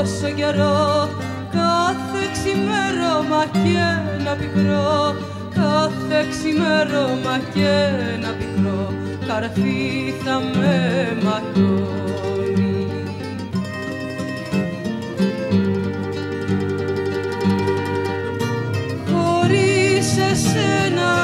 πόσο καιρό. Κάθε ξημέρωμα και ένα πικρό. Κάθε ξημέρωμα και ένα πικρό. Καρφί θα με ματώνει. Χωρίς εσένα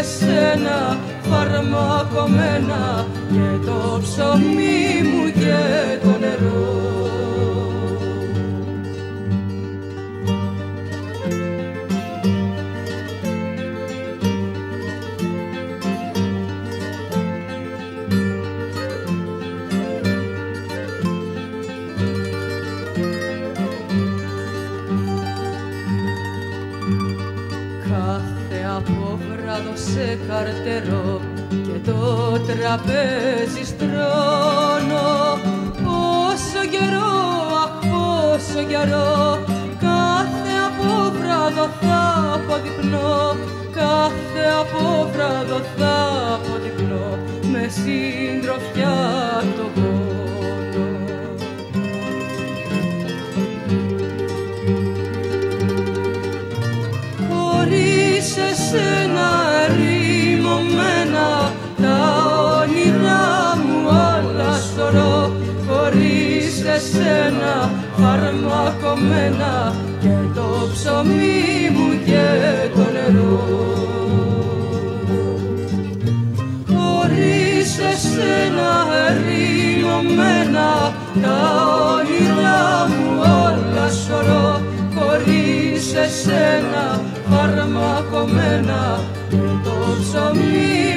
εσένα φαρμακομένα και το ψωμί μου και το νερό. Κάθε απόβραδο σε καρτερό και το τραπέζι στρώνω. Πόσο καιρό, αχ πόσο καιρό κάθε απόβραδο θα αποδειπνώ κάθε απόβραδο θα αποδειπνώ με συντροφιά το πόνο εσένα φαρμακομένα και το ψωμί μου και το νερό. Χωρίς εσένα ερημωμένα τα χωρίς εσένα φαρμακομένα και το ψωμί